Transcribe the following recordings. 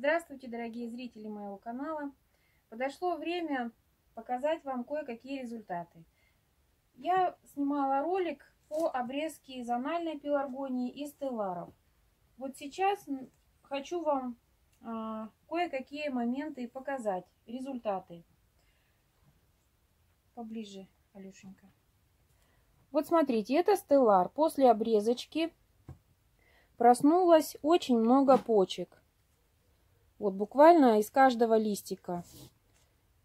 Здравствуйте, дорогие зрители моего канала. Подошло время показать вам кое-какие результаты. Я снимала ролик по обрезке зональной пеларгонии и стелларов. Вот сейчас хочу вам а, кое-какие моменты показать, результаты. Поближе, Алешенька. Вот смотрите, это стеллар. После обрезочки проснулось очень много почек. Вот буквально из каждого листика.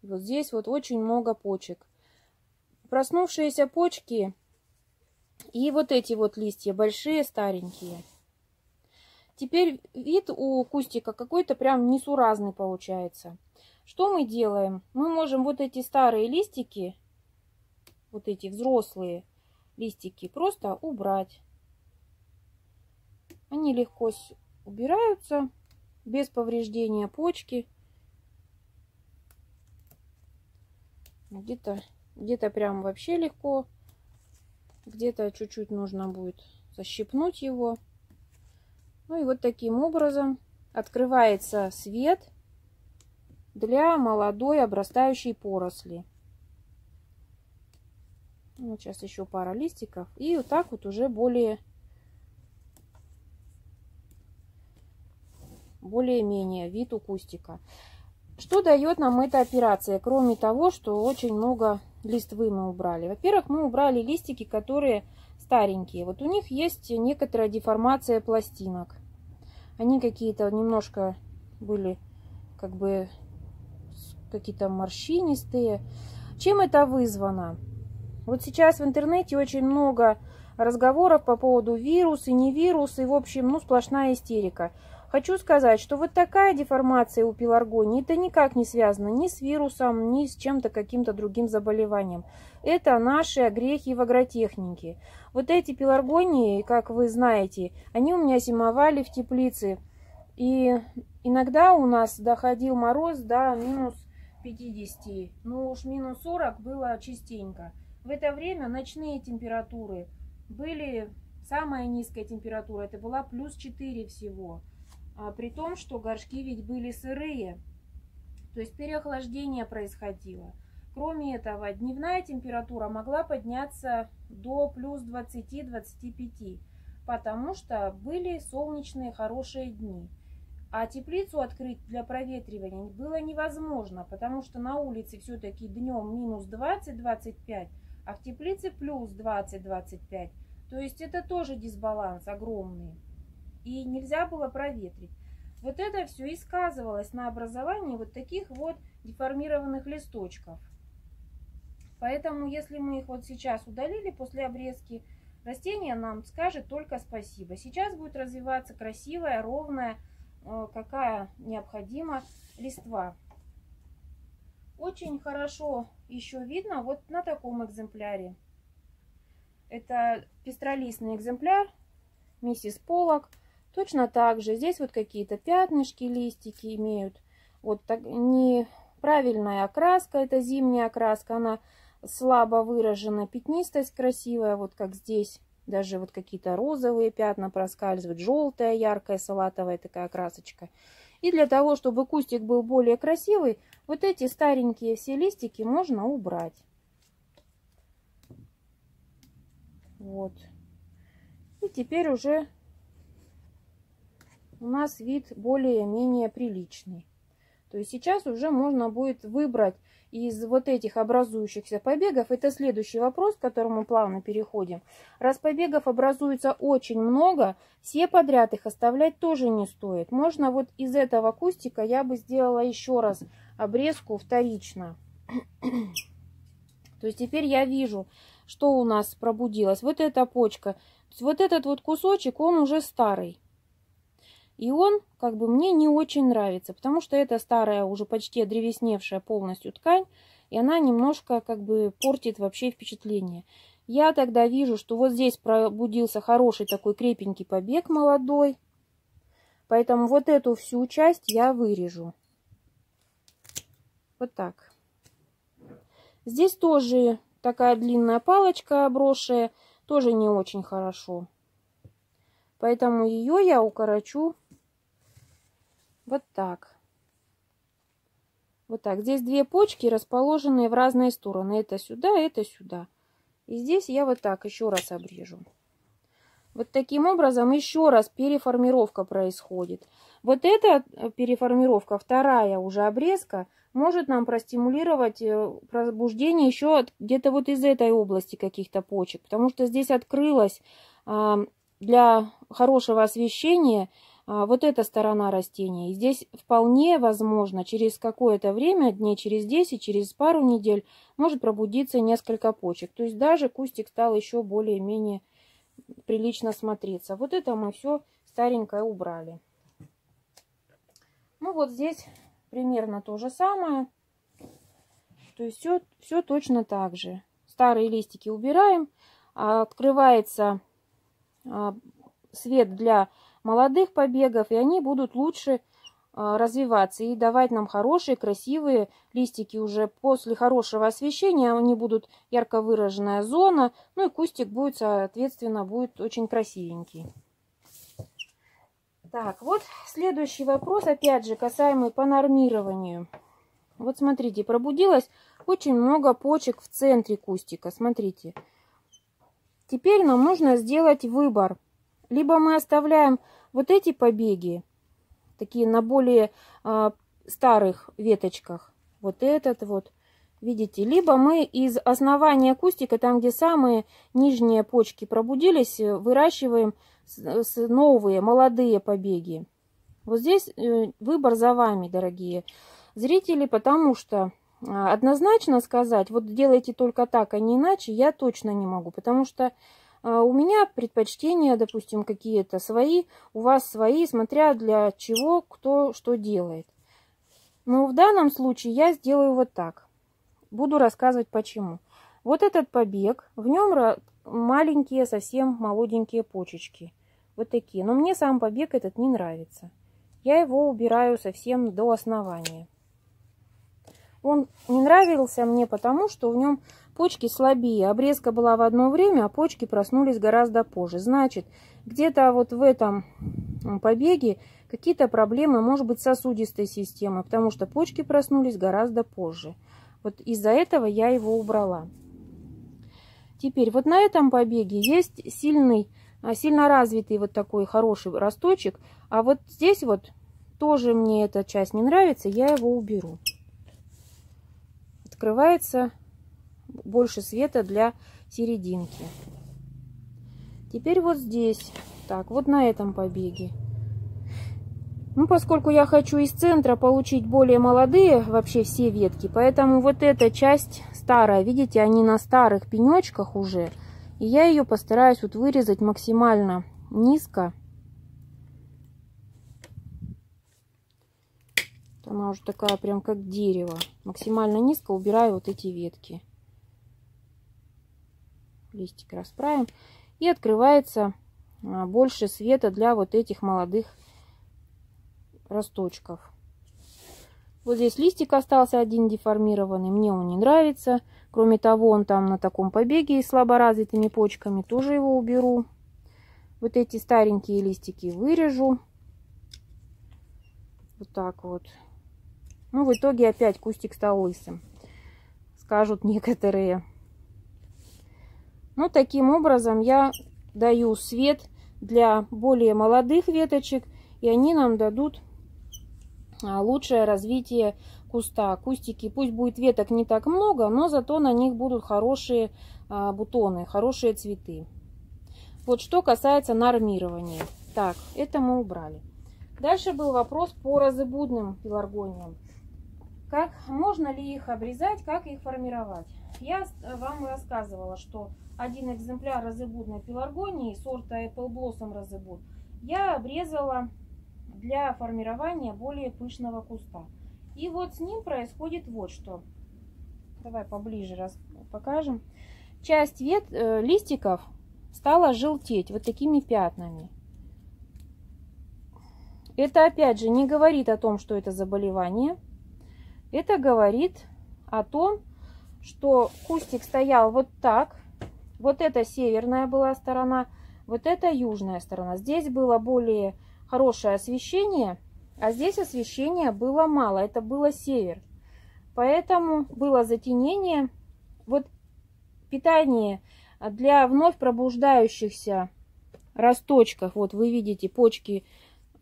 Вот здесь вот очень много почек. Проснувшиеся почки и вот эти вот листья, большие, старенькие. Теперь вид у кустика какой-то прям несуразный получается. Что мы делаем? Мы можем вот эти старые листики, вот эти взрослые листики, просто убрать. Они легко убираются без повреждения почки. Где-то где-то прям вообще легко. Где-то чуть-чуть нужно будет защипнуть его. Ну и вот таким образом открывается свет для молодой обрастающей поросли. Вот сейчас еще пара листиков. И вот так вот уже более более-менее вид у кустика. Что дает нам эта операция, кроме того, что очень много листвы мы убрали? Во-первых, мы убрали листики, которые старенькие. Вот у них есть некоторая деформация пластинок. Они какие-то немножко были как бы какие-то морщинистые. Чем это вызвано? Вот сейчас в интернете очень много разговоров по поводу вируса, не вируса, и в общем, ну, сплошная истерика. Хочу сказать, что вот такая деформация у пеларгонии, это никак не связано ни с вирусом, ни с чем-то каким-то другим заболеванием. Это наши огрехи в агротехнике. Вот эти пеларгонии, как вы знаете, они у меня зимовали в теплице. И иногда у нас доходил мороз до минус 50, ну уж минус 40 было частенько. В это время ночные температуры были, самая низкая температура, это была плюс 4 всего. А, при том, что горшки ведь были сырые, то есть переохлаждение происходило. Кроме этого, дневная температура могла подняться до плюс 20-25, потому что были солнечные хорошие дни. А теплицу открыть для проветривания было невозможно, потому что на улице все-таки днем минус 20-25, а в теплице плюс 20-25. То есть это тоже дисбаланс огромный и нельзя было проветрить. Вот это все и сказывалось на образовании вот таких вот деформированных листочков. Поэтому, если мы их вот сейчас удалили после обрезки, растение нам скажет только спасибо. Сейчас будет развиваться красивая, ровная, э, какая необходима листва. Очень хорошо еще видно вот на таком экземпляре. Это пестролистный экземпляр, миссис Полок. Точно так же здесь вот какие-то пятнышки, листики имеют. Вот так, неправильная окраска, это зимняя окраска, она слабо выражена, пятнистость красивая, вот как здесь. Даже вот какие-то розовые пятна проскальзывают, желтая, яркая, салатовая такая красочка. И для того, чтобы кустик был более красивый, вот эти старенькие все листики можно убрать. Вот. И теперь уже у нас вид более-менее приличный. То есть сейчас уже можно будет выбрать из вот этих образующихся побегов. Это следующий вопрос, к которому плавно переходим. Раз побегов образуется очень много, все подряд их оставлять тоже не стоит. Можно вот из этого кустика я бы сделала еще раз обрезку вторично. То есть теперь я вижу, что у нас пробудилось. Вот эта почка. Вот этот вот кусочек, он уже старый. И он как бы мне не очень нравится, потому что это старая, уже почти древесневшая полностью ткань, и она немножко как бы портит вообще впечатление. Я тогда вижу, что вот здесь пробудился хороший такой крепенький побег молодой, поэтому вот эту всю часть я вырежу. Вот так. Здесь тоже такая длинная палочка обросшая, тоже не очень хорошо. Поэтому ее я укорочу Вот так. Вот так. Здесь две почки, расположенные в разные стороны. Это сюда, это сюда. И здесь я вот так еще раз обрежу. Вот таким образом еще раз переформировка происходит. Вот эта э, переформировка, вторая уже обрезка, может нам простимулировать э, пробуждение еще где-то вот из этой области каких-то почек. Потому что здесь открылась для хорошего освещения вот эта сторона растения. И здесь вполне возможно через какое-то время, дней через 10, через пару недель, может пробудиться несколько почек. То есть даже кустик стал еще более-менее прилично смотреться. Вот это мы все старенькое убрали. Ну вот здесь примерно то же самое. То есть все, все точно так же. Старые листики убираем. А открывается а, свет для молодых побегов, и они будут лучше а, развиваться и давать нам хорошие, красивые листики уже после хорошего освещения. Они будут ярко выраженная зона, ну и кустик будет, соответственно, будет очень красивенький. Так, вот следующий вопрос, опять же, касаемый по нормированию. Вот смотрите, пробудилось очень много почек в центре кустика. Смотрите. Теперь нам нужно сделать выбор. Либо мы оставляем вот эти побеги, такие на более э, старых веточках, вот этот вот, видите, либо мы из основания кустика, там где самые нижние почки пробудились, выращиваем с, новые молодые побеги. Вот здесь э, выбор за вами, дорогие зрители, потому что а, однозначно сказать, вот делайте только так, а не иначе, я точно не могу, потому что у меня предпочтения, допустим, какие-то свои, у вас свои, смотря для чего кто что делает. Но в данном случае я сделаю вот так. Буду рассказывать почему. Вот этот побег, в нем маленькие, совсем молоденькие почечки. Вот такие. Но мне сам побег этот не нравится. Я его убираю совсем до основания. Он не нравился мне потому, что в нем почки слабее. Обрезка была в одно время, а почки проснулись гораздо позже. Значит, где-то вот в этом побеге какие-то проблемы, может быть, сосудистой системы, потому что почки проснулись гораздо позже. Вот из-за этого я его убрала. Теперь вот на этом побеге есть сильный, а, сильно развитый вот такой хороший росточек, а вот здесь вот тоже мне эта часть не нравится, я его уберу открывается больше света для серединки. Теперь вот здесь. Так, вот на этом побеге. Ну, поскольку я хочу из центра получить более молодые вообще все ветки, поэтому вот эта часть старая, видите, они на старых пенечках уже. И я ее постараюсь вот вырезать максимально низко. Она уже такая прям как дерево. Максимально низко убираю вот эти ветки. Листик расправим. И открывается а, больше света для вот этих молодых росточков. Вот здесь листик остался один деформированный. Мне он не нравится. Кроме того, он там на таком побеге с слаборазвитыми почками. Тоже его уберу. Вот эти старенькие листики вырежу. Вот так вот. Ну, в итоге опять кустик стал лысым, скажут некоторые. Ну, таким образом я даю свет для более молодых веточек, и они нам дадут а, лучшее развитие куста. Кустики, пусть будет веток не так много, но зато на них будут хорошие а, бутоны, хорошие цветы. Вот что касается нормирования. Так, это мы убрали. Дальше был вопрос по разыбудным пеларгониям. Как можно ли их обрезать, как их формировать? Я вам рассказывала, что один экземпляр розыбудной пеларгонии сорта Apple Blossom розыбуд я обрезала для формирования более пышного куста. И вот с ним происходит вот что. Давай поближе раз покажем. Часть вет, э, листиков стала желтеть вот такими пятнами. Это опять же не говорит о том, что это заболевание. Это говорит о том, что кустик стоял вот так. Вот это северная была сторона, вот это южная сторона. Здесь было более хорошее освещение, А здесь освещения было мало, это было север. Поэтому было затенение. Вот питание для вновь пробуждающихся росточков, вот вы видите, почки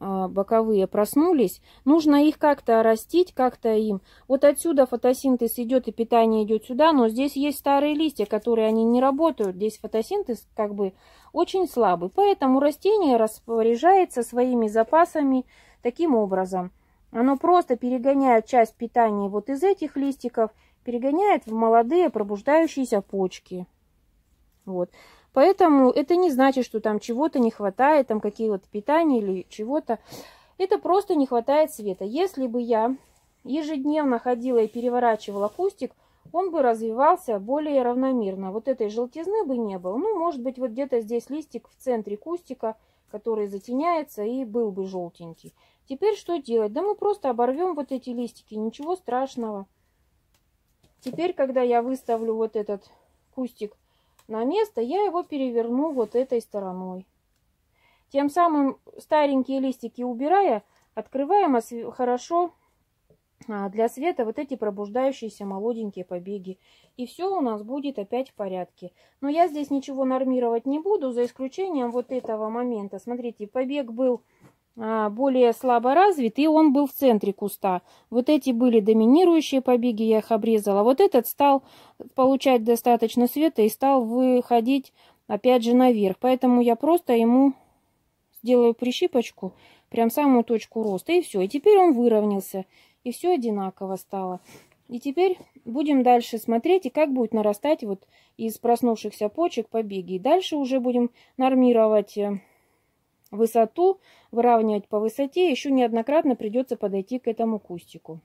боковые проснулись, нужно их как-то растить, как-то им. Вот отсюда фотосинтез идет и питание идет сюда, но здесь есть старые листья, которые они не работают. Здесь фотосинтез как бы очень слабый, поэтому растение распоряжается своими запасами таким образом. Оно просто перегоняет часть питания вот из этих листиков, перегоняет в молодые пробуждающиеся почки. Вот. Поэтому это не значит, что там чего-то не хватает, там какие-то питания или чего-то. Это просто не хватает света. Если бы я ежедневно ходила и переворачивала кустик, он бы развивался более равномерно. Вот этой желтизны бы не было. Ну, может быть, вот где-то здесь листик в центре кустика, который затеняется и был бы желтенький. Теперь что делать? Да мы просто оборвем вот эти листики, ничего страшного. Теперь, когда я выставлю вот этот кустик на место, я его переверну вот этой стороной. Тем самым старенькие листики убирая, открываем хорошо а, для света вот эти пробуждающиеся молоденькие побеги. И все у нас будет опять в порядке. Но я здесь ничего нормировать не буду, за исключением вот этого момента. Смотрите, побег был более слабо развит, и он был в центре куста. Вот эти были доминирующие побеги, я их обрезала. Вот этот стал получать достаточно света и стал выходить опять же наверх. Поэтому я просто ему сделаю прищипочку, прям самую точку роста, и все. И теперь он выровнялся, и все одинаково стало. И теперь будем дальше смотреть, и как будет нарастать вот из проснувшихся почек побеги. И дальше уже будем нормировать э, высоту, выравнивать по высоте, еще неоднократно придется подойти к этому кустику.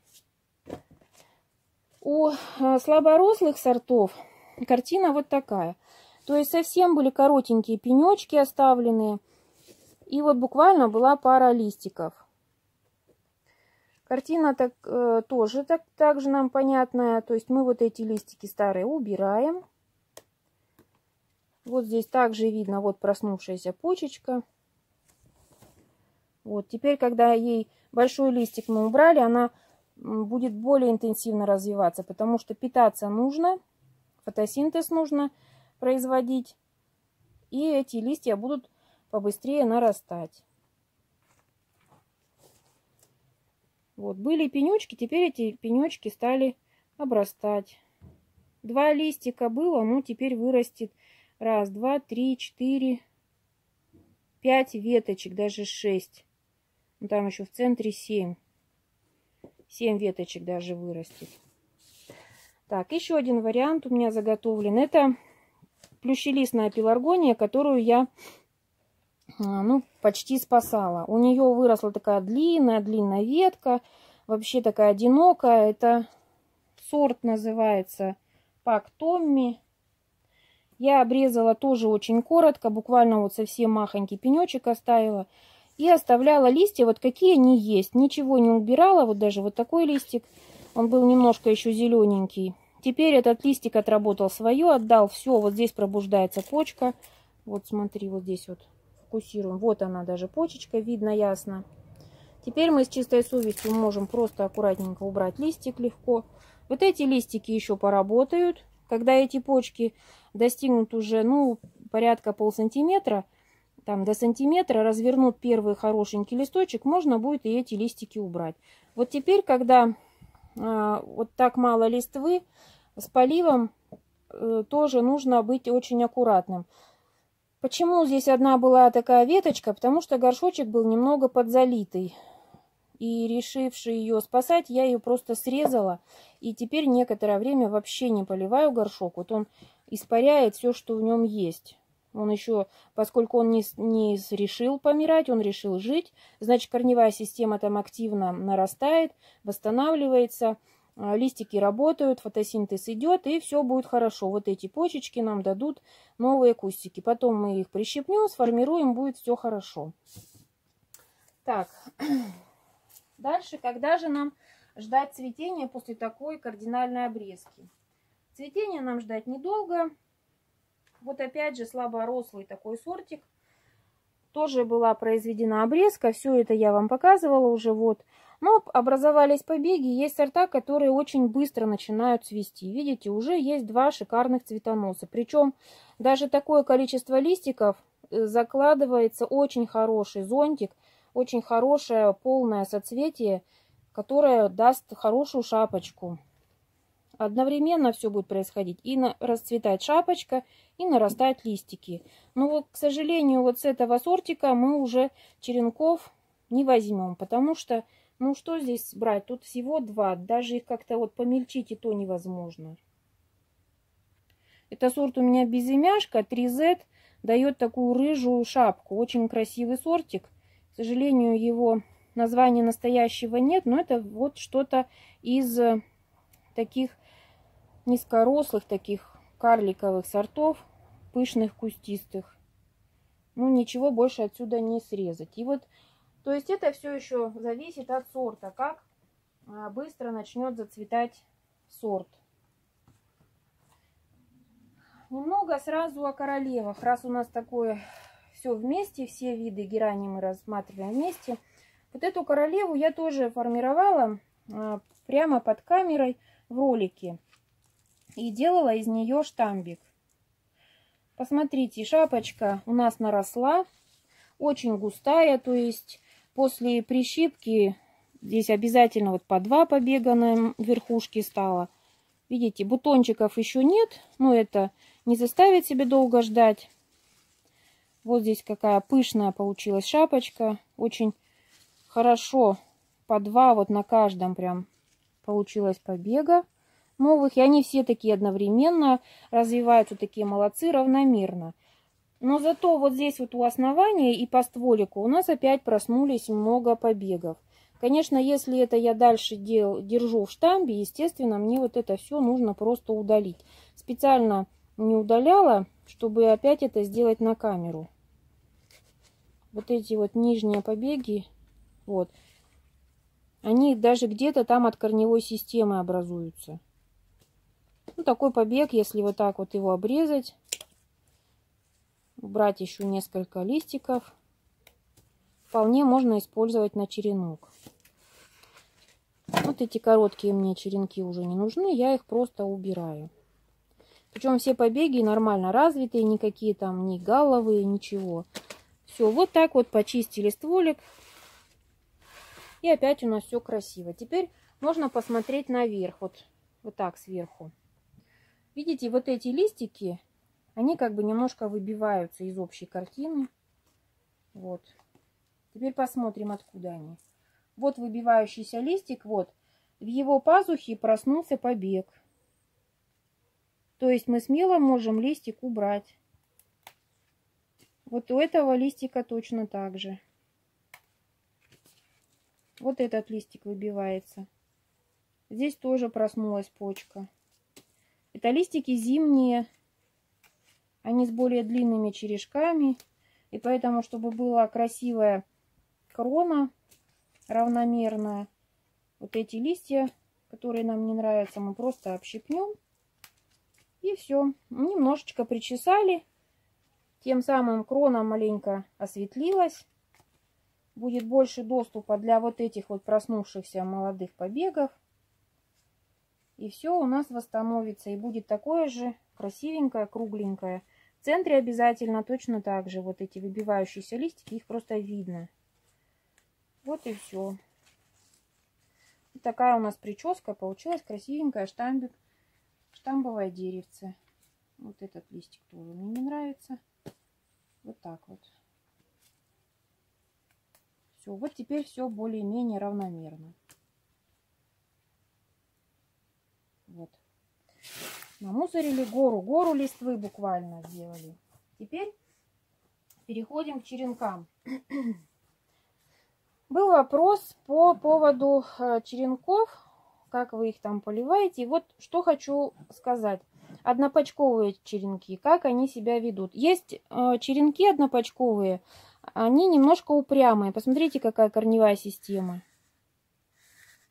У а, слаборослых сортов картина вот такая. То есть совсем были коротенькие пенечки оставленные. И вот буквально была пара листиков. Картина так, э, тоже так, так же нам понятная. То есть мы вот эти листики старые убираем. Вот здесь также видно вот проснувшаяся почечка. Вот, теперь, когда ей большой листик мы убрали, она будет более интенсивно развиваться, потому что питаться нужно, фотосинтез нужно производить, и эти листья будут побыстрее нарастать. Вот, были пенечки, теперь эти пенечки стали обрастать. Два листика было, ну теперь вырастет раз, два, три, четыре, пять веточек, даже шесть. Ну, там еще в центре 7. 7 веточек даже вырастет. Так, еще один вариант у меня заготовлен. Это плющелистная пеларгония, которую я а, ну, почти спасала. У нее выросла такая длинная-длинная ветка. Вообще такая одинокая. Это сорт называется Пак Томми. Я обрезала тоже очень коротко, буквально вот совсем махонький пенечек оставила и оставляла листья вот какие они есть. Ничего не убирала, вот даже вот такой листик, он был немножко еще зелененький. Теперь этот листик отработал свое, отдал все, вот здесь пробуждается почка. Вот смотри, вот здесь вот фокусируем. Вот она даже почечка, видно ясно. Теперь мы с чистой совестью можем просто аккуратненько убрать листик легко. Вот эти листики еще поработают. Когда эти почки достигнут уже, ну, порядка полсантиметра, там до сантиметра, развернут первый хорошенький листочек, можно будет и эти листики убрать. Вот теперь, когда э, вот так мало листвы, с поливом э, тоже нужно быть очень аккуратным. Почему здесь одна была такая веточка? Потому что горшочек был немного подзалитый. И решивший ее спасать, я ее просто срезала. И теперь некоторое время вообще не поливаю горшок. Вот он испаряет все, что в нем есть. Он еще, поскольку он не, не решил помирать, он решил жить, значит, корневая система там активно нарастает, восстанавливается, а, листики работают, фотосинтез идет, и все будет хорошо. Вот эти почечки нам дадут новые кустики. Потом мы их прищепнем, сформируем, будет все хорошо. Так, дальше, когда же нам ждать цветения после такой кардинальной обрезки? Цветение нам ждать недолго, вот опять же слаборослый такой сортик. тоже была произведена обрезка. Все это я вам показывала уже. Вот. Но образовались побеги. Есть сорта, которые очень быстро начинают цвести. Видите, уже есть два шикарных цветоноса. Причем даже такое количество листиков э, закладывается очень хороший зонтик, очень хорошее полное соцветие, которое даст хорошую шапочку. Одновременно все будет происходить. И на, расцветать шапочка, и нарастать листики. Но, вот, к сожалению, вот с этого сортика мы уже черенков не возьмем, потому что ну что здесь брать? Тут всего два. Даже их как-то вот помельчить и то невозможно. Это сорт у меня безымяшка 3Z. Дает такую рыжую шапку. Очень красивый сортик. К сожалению, его названия настоящего нет. Но это вот что-то из э, таких низкорослых, таких карликовых сортов. Пышных, кустистых. Ну, ничего больше отсюда не срезать. И вот то есть это все еще зависит от сорта, как а, быстро начнет зацветать сорт. Немного сразу о королевах. Раз у нас такое все вместе, все виды герани мы рассматриваем вместе. Вот эту королеву я тоже формировала а, прямо под камерой в ролике. И делала из нее штамбик. Посмотрите, шапочка у нас наросла. Очень густая, то есть После прищипки здесь обязательно вот по два побега на верхушке стало. Видите, бутончиков еще нет, но это не заставит себя долго ждать. Вот здесь какая пышная получилась шапочка. Очень хорошо по два вот на каждом прям получилось побега новых. И они все такие одновременно развиваются, такие молодцы, равномерно. Но зато вот здесь вот у основания и по стволику у нас опять проснулись много побегов. Конечно, если это я дальше дел, держу в штамбе, естественно, мне вот это все нужно просто удалить. Специально не удаляла, чтобы опять это сделать на камеру. Вот эти вот нижние побеги, вот, они даже где-то там от корневой системы образуются. Ну, такой побег, если вот так вот его обрезать, убрать еще несколько листиков. Вполне можно использовать на черенок. Вот эти короткие мне черенки уже не нужны, я их просто убираю. Причем все побеги нормально развитые, никакие там не галловые, ничего. Все, вот так вот почистили стволик. И опять у нас все красиво. Теперь можно посмотреть наверх, вот, вот так сверху. Видите, вот эти листики, они как бы немножко выбиваются из общей картины. Вот. Теперь посмотрим, откуда они. Вот выбивающийся листик, вот. В его пазухе проснулся побег. То есть мы смело можем листик убрать. Вот у этого листика точно так же. Вот этот листик выбивается. Здесь тоже проснулась почка. Это листики зимние, они с более длинными черешками. И поэтому, чтобы была красивая крона, равномерная, вот эти листья, которые нам не нравятся, мы просто общипнем. И все. Немножечко причесали. Тем самым крона маленько осветлилась. Будет больше доступа для вот этих вот проснувшихся молодых побегов. И все у нас восстановится. И будет такое же красивенькое, кругленькое. В центре обязательно точно так же вот эти выбивающиеся листики, их просто видно. Вот и все. Такая у нас прическа получилась красивенькая штамбик, штамбовое деревце. Вот этот листик тоже мне не нравится. Вот так вот. Все, вот теперь все более-менее равномерно. Вот. Намусорили гору, гору листвы буквально сделали. Теперь переходим к черенкам. Был вопрос по поводу э, черенков, как вы их там поливаете. И вот что хочу сказать. Однопочковые черенки, как они себя ведут. Есть э, черенки однопочковые, они немножко упрямые. Посмотрите, какая корневая система.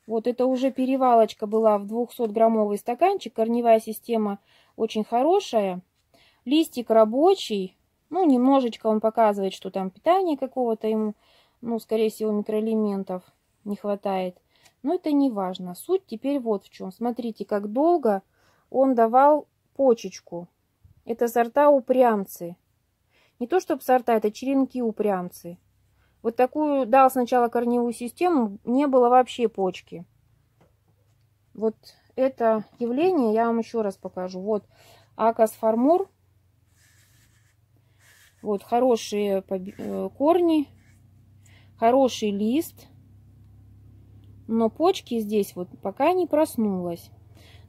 Вот это уже перевалочка была в 200-граммовый стаканчик. Корневая система очень хорошая. Листик рабочий. Ну, немножечко он показывает, что там питание какого-то ему, ну, скорее всего, микроэлементов не хватает. Но это не важно. Суть теперь вот в чем. Смотрите, как долго он давал почечку. Это сорта упрямцы. Не то чтобы сорта, это черенки упрямцы. Вот такую дал сначала корневую систему, не было вообще почки. Вот это явление я вам еще раз покажу. Вот акас фармур. Вот хорошие э, корни, хороший лист. Но почки здесь вот пока не проснулась.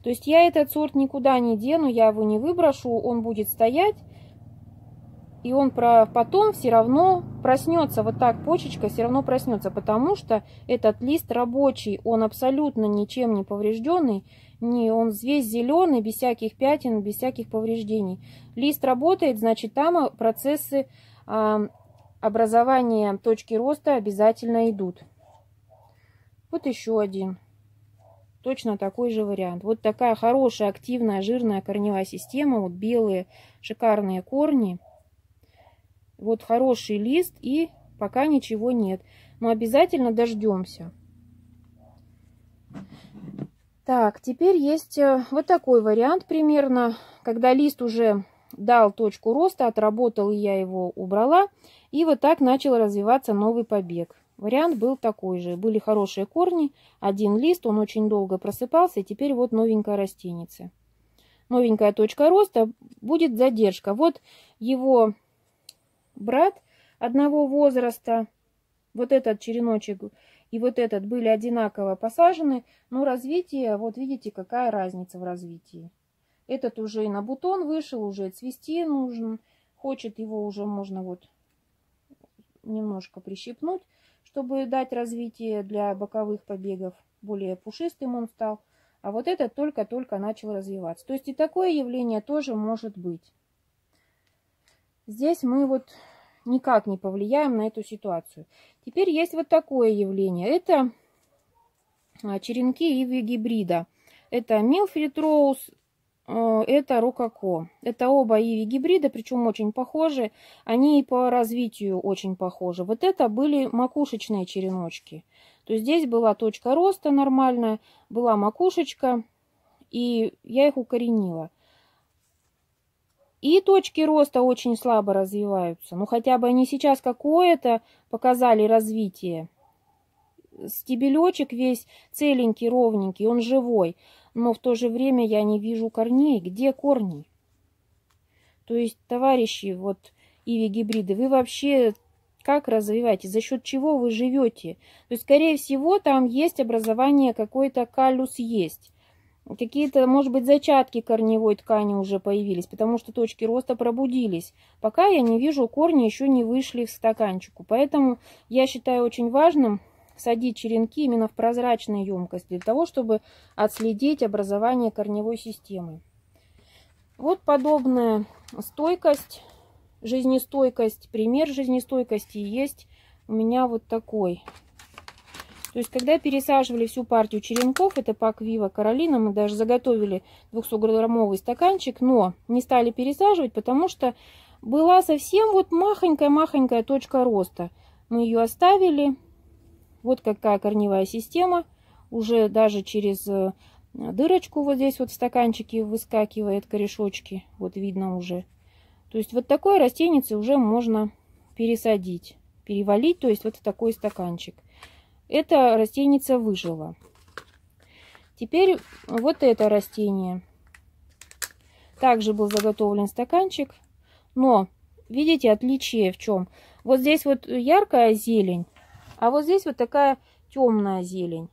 То есть я этот сорт никуда не дену, я его не выброшу, он будет стоять и он про, потом все равно проснется, вот так почечка все равно проснется, потому что этот лист рабочий, он абсолютно ничем не поврежденный, не, он весь зеленый, без всяких пятен, без всяких повреждений. Лист работает, значит там процессы э, образования точки роста обязательно идут. Вот еще один. Точно такой же вариант. Вот такая хорошая, активная, жирная корневая система. Вот белые шикарные корни. Вот хороший лист и пока ничего нет. Но обязательно дождемся. Так, теперь есть э, вот такой вариант примерно, когда лист уже дал точку роста, отработал, и я его убрала. И вот так начал развиваться новый побег. Вариант был такой же. Были хорошие корни, один лист, он очень долго просыпался, и теперь вот новенькая растеница. Новенькая точка роста, будет задержка. Вот его брат одного возраста, вот этот череночек и вот этот были одинаково посажены, но развитие, вот видите, какая разница в развитии. Этот уже и на бутон вышел, уже цвести нужен, хочет его уже можно вот немножко прищипнуть, чтобы дать развитие для боковых побегов. Более пушистым он стал. А вот этот только-только начал развиваться. То есть и такое явление тоже может быть. Здесь мы вот никак не повлияем на эту ситуацию. Теперь есть вот такое явление. Это а, черенки иви гибрида. Это Милфрид Роуз, а, это Рококо. Это оба иви гибрида, причем очень похожи. Они и по развитию очень похожи. Вот это были макушечные череночки. То есть здесь была точка роста нормальная, была макушечка, и я их укоренила. И точки роста очень слабо развиваются. Ну, хотя бы они сейчас какое-то показали развитие. Стебелечек весь целенький, ровненький, он живой. Но в то же время я не вижу корней. Где корни? То есть, товарищи, вот иви гибриды, вы вообще как развиваете, за счет чего вы живете? То есть, скорее всего, там есть образование, какой-то калюс есть какие-то, может быть, зачатки корневой ткани уже появились, потому что точки роста пробудились. Пока я не вижу, корни еще не вышли в стаканчику. Поэтому я считаю очень важным садить черенки именно в прозрачной емкости, для того, чтобы отследить образование корневой системы. Вот подобная стойкость, жизнестойкость, пример жизнестойкости есть у меня вот такой. То есть, когда пересаживали всю партию черенков, это пак Вива Каролина, мы даже заготовили 200-граммовый стаканчик, но не стали пересаживать, потому что была совсем вот махонькая-махонькая точка роста. Мы ее оставили. Вот какая корневая система. Уже даже через э, дырочку вот здесь вот в стаканчике выскакивает корешочки. Вот видно уже. То есть вот такое растение уже можно пересадить, перевалить, то есть вот в такой стаканчик. Эта растеница выжила. Теперь вот это растение. Также был заготовлен стаканчик. Но, видите, отличие в чем? Вот здесь вот яркая зелень, а вот здесь вот такая темная зелень.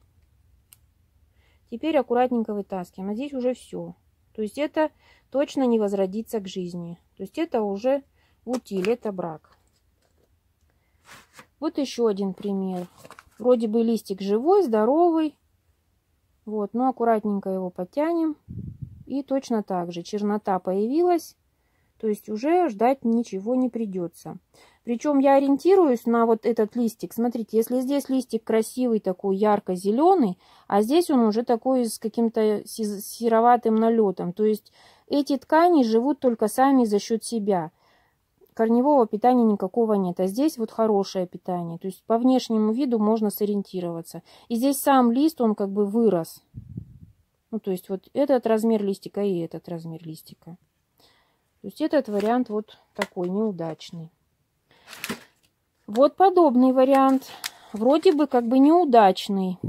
Теперь аккуратненько вытаскиваем. А здесь уже все. То есть это точно не возродится к жизни. То есть это уже утиль, это брак. Вот еще один пример. Вроде бы листик живой, здоровый. Вот, но аккуратненько его подтянем. И точно так же чернота появилась. То есть уже ждать ничего не придется. Причем я ориентируюсь на вот этот листик. Смотрите, если здесь листик красивый, такой ярко-зеленый, а здесь он уже такой с каким-то сероватым налетом. То есть эти ткани живут только сами за счет себя. Корневого питания никакого нет. А здесь вот хорошее питание. То есть по внешнему виду можно сориентироваться. И здесь сам лист, он как бы вырос. Ну, то есть вот этот размер листика и этот размер листика. То есть этот вариант вот такой неудачный. Вот подобный вариант. Вроде бы как бы неудачный.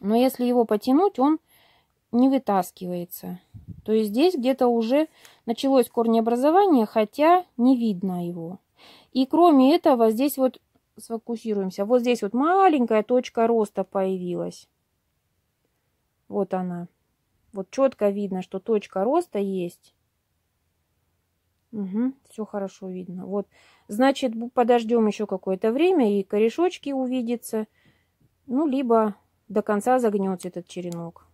Но если его потянуть, он не вытаскивается. То есть здесь где-то уже началось корнеобразование, хотя не видно его. И кроме этого, здесь вот сфокусируемся. Вот здесь вот маленькая точка роста появилась. Вот она. Вот четко видно, что точка роста есть. Угу, все хорошо видно. Вот, значит, подождем еще какое-то время, и корешочки увидятся. Ну, либо до конца загнется этот черенок.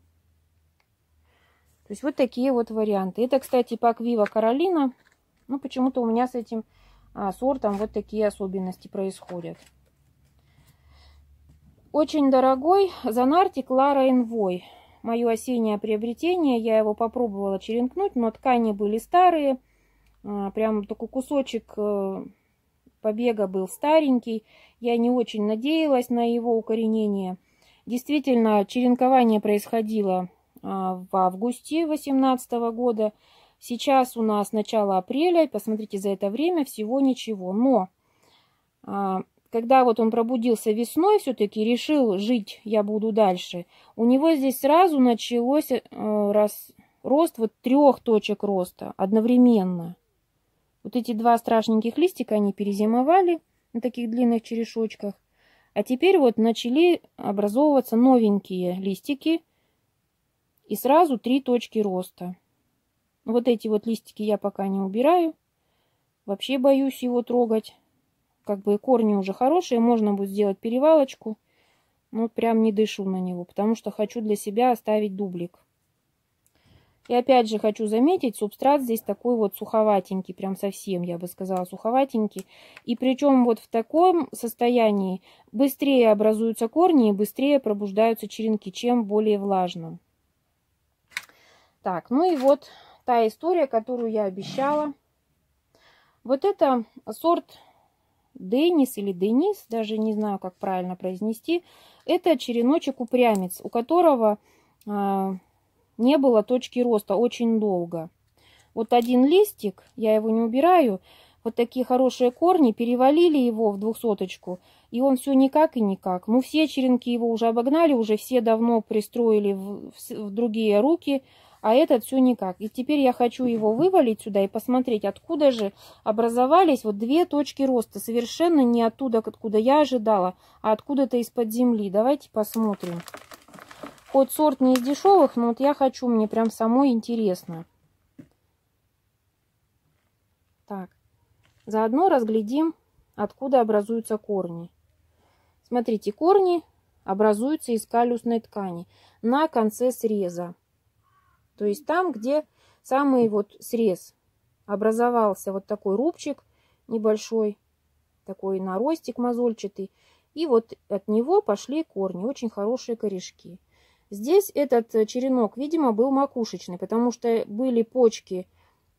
То есть вот такие вот варианты. Это, кстати, пак Вива Каролина. Ну, почему-то у меня с этим а, сортом вот такие особенности происходят. Очень дорогой Занартик Лара Энвой. Мое осеннее приобретение. Я его попробовала черенкнуть, но ткани были старые. А, прям такой кусочек э, побега был старенький. Я не очень надеялась на его укоренение. Действительно, черенкование происходило в августе 2018 года. Сейчас у нас начало апреля, посмотрите, за это время всего ничего. Но а, когда вот он пробудился весной, все-таки решил жить, я буду дальше, у него здесь сразу началось э, раз, рост вот трех точек роста одновременно. Вот эти два страшненьких листика, они перезимовали на таких длинных черешочках. А теперь вот начали образовываться новенькие листики – и сразу три точки роста. Вот эти вот листики я пока не убираю. Вообще боюсь его трогать. Как бы корни уже хорошие, можно будет сделать перевалочку. Но прям не дышу на него, потому что хочу для себя оставить дублик. И опять же хочу заметить, субстрат здесь такой вот суховатенький, прям совсем, я бы сказала, суховатенький. И причем вот в таком состоянии быстрее образуются корни и быстрее пробуждаются черенки, чем более влажном. Так, ну и вот та история, которую я обещала. Вот это сорт Денис или Денис, даже не знаю, как правильно произнести. Это череночек упрямец, у которого э, не было точки роста очень долго. Вот один листик, я его не убираю, вот такие хорошие корни, перевалили его в двухсоточку, и он все никак и никак. Ну, все черенки его уже обогнали, уже все давно пристроили в, в, в другие руки, а этот все никак. И теперь я хочу его вывалить сюда и посмотреть, откуда же образовались вот две точки роста. Совершенно не оттуда, откуда я ожидала, а откуда-то из-под земли. Давайте посмотрим. Хоть сорт не из дешевых, но вот я хочу, мне прям самой интересно. Так, заодно разглядим, откуда образуются корни. Смотрите, корни образуются из калюсной ткани на конце среза. То есть там, где самый вот срез образовался вот такой рубчик небольшой, такой наростик мозольчатый. И вот от него пошли корни, очень хорошие корешки. Здесь этот черенок, видимо, был макушечный, потому что были почки,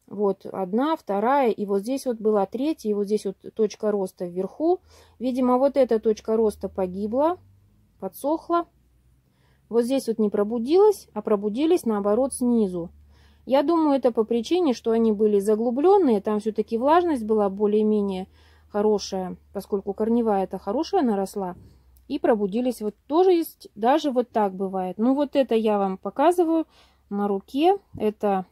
вот одна, вторая, и вот здесь вот была третья, и вот здесь вот точка роста вверху. Видимо, вот эта точка роста погибла, подсохла. Вот здесь вот не пробудилась, а пробудились наоборот снизу. Я думаю, это по причине, что они были заглубленные, там все-таки влажность была более-менее хорошая, поскольку корневая это хорошая наросла, и пробудились. Вот тоже есть, даже вот так бывает. Ну вот это я вам показываю на руке. Это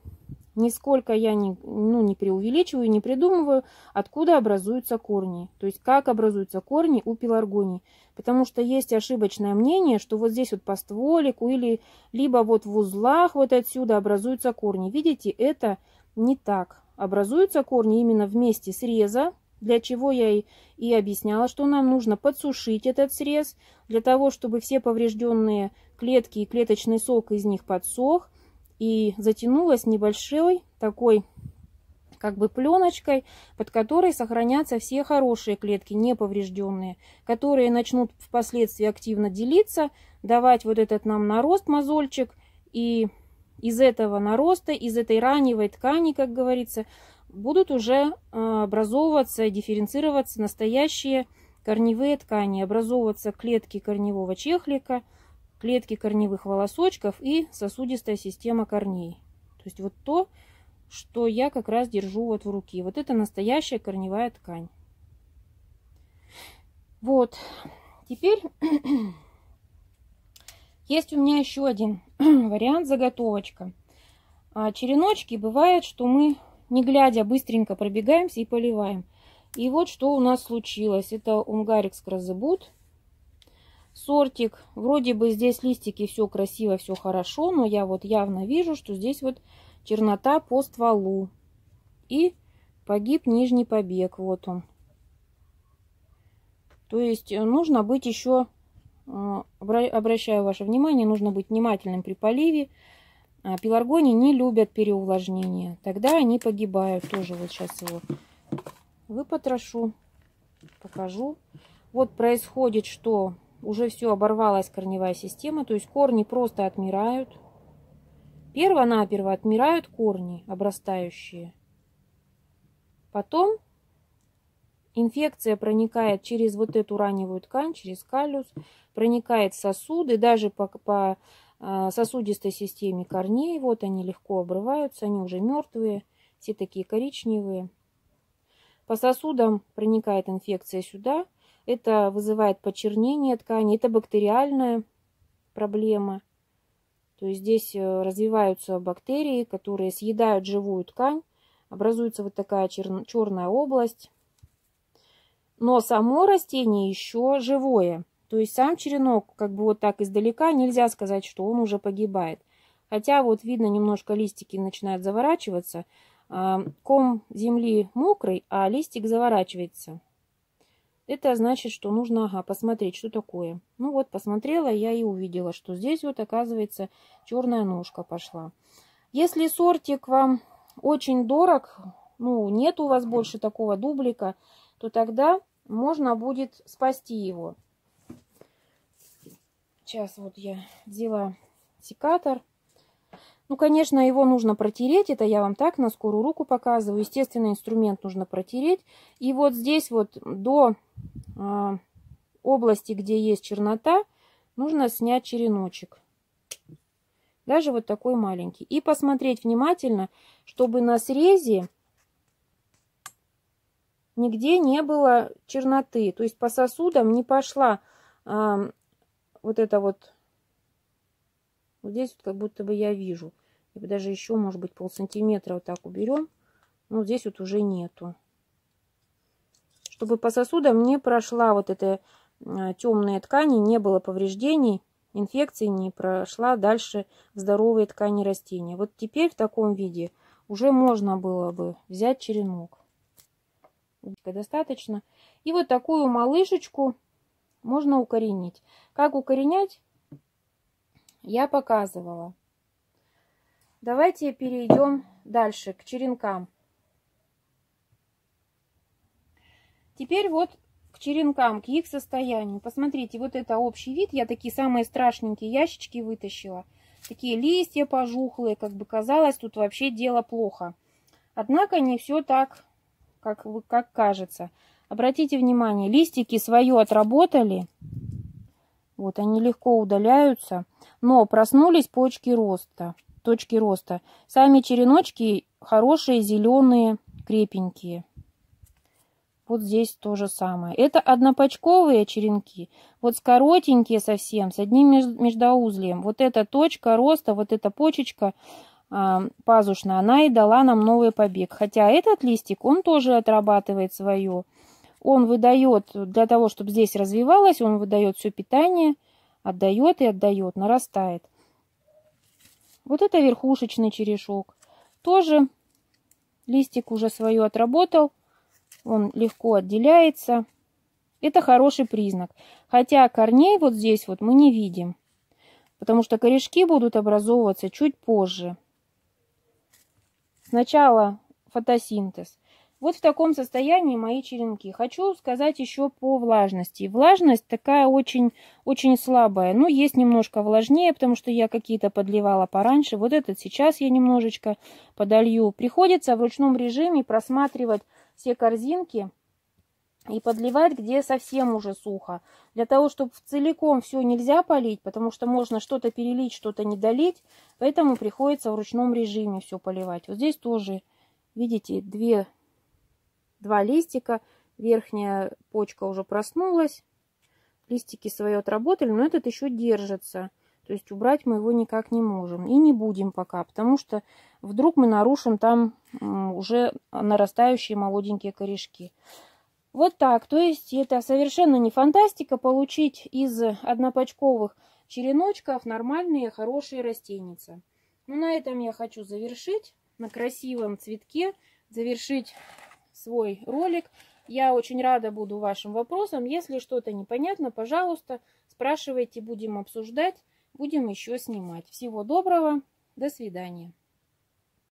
Нисколько я не, ну, не преувеличиваю, не придумываю, откуда образуются корни. То есть, как образуются корни у пеларгонии. Потому что есть ошибочное мнение, что вот здесь вот по стволику или либо вот в узлах вот отсюда образуются корни. Видите, это не так. Образуются корни именно вместе среза, для чего я и, и объясняла, что нам нужно подсушить этот срез, для того, чтобы все поврежденные клетки и клеточный сок из них подсох, и затянулась небольшой такой как бы пленочкой, под которой сохранятся все хорошие клетки, неповрежденные, которые начнут впоследствии активно делиться, давать вот этот нам нарост мозольчик, и из этого нароста, из этой раневой ткани, как говорится, будут уже а, образовываться, дифференцироваться настоящие корневые ткани, образовываться клетки корневого чехлика, клетки корневых волосочков и сосудистая система корней. То есть вот то, что я как раз держу вот в руке. Вот это настоящая корневая ткань. Вот. Теперь есть у меня еще один вариант заготовочка. А череночки бывает, что мы, не глядя, быстренько пробегаемся и поливаем. И вот что у нас случилось. Это унгарикс кразебут. Сортик. Вроде бы здесь листики все красиво, все хорошо, но я вот явно вижу, что здесь вот чернота по стволу. И погиб нижний побег. Вот он. То есть э, нужно быть еще, э, обращаю ваше внимание, нужно быть внимательным при поливе. А пеларгонии не любят переувлажнение. Тогда они погибают. Тоже вот сейчас его выпотрошу, покажу. Вот происходит, что уже все оборвалась корневая система. То есть корни просто отмирают. Перво-наперво отмирают корни обрастающие. Потом инфекция проникает через вот эту раневую ткань, через калюс, проникает в сосуды, даже по, по а, сосудистой системе корней. Вот они легко обрываются, они уже мертвые, все такие коричневые. По сосудам проникает инфекция сюда. Это вызывает почернение ткани. Это бактериальная проблема. То есть здесь э, развиваются бактерии, которые съедают живую ткань. Образуется вот такая черная область. Но само растение еще живое. То есть сам черенок, как бы вот так издалека, нельзя сказать, что он уже погибает. Хотя вот видно, немножко листики начинают заворачиваться. Ком земли мокрый, а листик заворачивается. Это значит, что нужно ага, посмотреть, что такое. Ну вот, посмотрела я и увидела, что здесь вот, оказывается, черная ножка пошла. Если сортик вам очень дорог, ну, нет у вас больше такого дублика, то тогда можно будет спасти его. Сейчас вот я взяла секатор. Ну, конечно, его нужно протереть. Это я вам так на скорую руку показываю. Естественно, инструмент нужно протереть. И вот здесь вот до э, области, где есть чернота, нужно снять череночек. Даже вот такой маленький. И посмотреть внимательно, чтобы на срезе нигде не было черноты. То есть по сосудам не пошла а, вот это вот, вот здесь вот как будто бы я вижу. И даже еще, может быть, пол сантиметра вот так уберем. Но здесь вот уже нету. Чтобы по сосудам не прошла вот эта а, темная ткань, не было повреждений, инфекции не прошла дальше в здоровые ткани растения. Вот теперь в таком виде уже можно было бы взять черенок достаточно. И вот такую малышечку можно укоренить. Как укоренять, я показывала. Давайте перейдем дальше к черенкам. Теперь вот к черенкам, к их состоянию. Посмотрите, вот это общий вид. Я такие самые страшненькие ящички вытащила. Такие листья пожухлые, как бы казалось, тут вообще дело плохо. Однако не все так как, как кажется. Обратите внимание, листики свое отработали. Вот они легко удаляются. Но проснулись почки роста. Точки роста. Сами череночки хорошие, зеленые, крепенькие. Вот здесь то же самое. Это однопочковые черенки. Вот с коротенькие совсем, с одним междоузлием. Вот эта точка роста, вот эта почечка, а, пазушная, она и дала нам новый побег. Хотя этот листик, он тоже отрабатывает свое. Он выдает, для того, чтобы здесь развивалось, он выдает все питание, отдает и отдает, нарастает. Вот это верхушечный черешок. Тоже листик уже свое отработал, он легко отделяется. Это хороший признак. Хотя корней вот здесь вот мы не видим, потому что корешки будут образовываться чуть позже. Сначала фотосинтез. Вот в таком состоянии мои черенки. Хочу сказать еще по влажности. Влажность такая очень, очень слабая. Ну, есть немножко влажнее, потому что я какие-то подливала пораньше. Вот этот сейчас я немножечко подолью. Приходится в ручном режиме просматривать все корзинки и подливать, где совсем уже сухо. Для того, чтобы целиком все нельзя полить, потому что можно что-то перелить, что-то не долить. Поэтому приходится в ручном режиме все поливать. Вот здесь тоже, видите, две два листика. Верхняя почка уже проснулась. Листики свои отработали, но этот еще держится. То есть убрать мы его никак не можем. И не будем пока, потому что вдруг мы нарушим там уже нарастающие молоденькие корешки. Вот так. То есть это совершенно не фантастика получить из однопочковых череночков нормальные хорошие растеница. Ну, на этом я хочу завершить. На красивом цветке завершить свой ролик. Я очень рада буду вашим вопросам. Если что-то непонятно, пожалуйста, спрашивайте, будем обсуждать, будем еще снимать. Всего доброго, до свидания.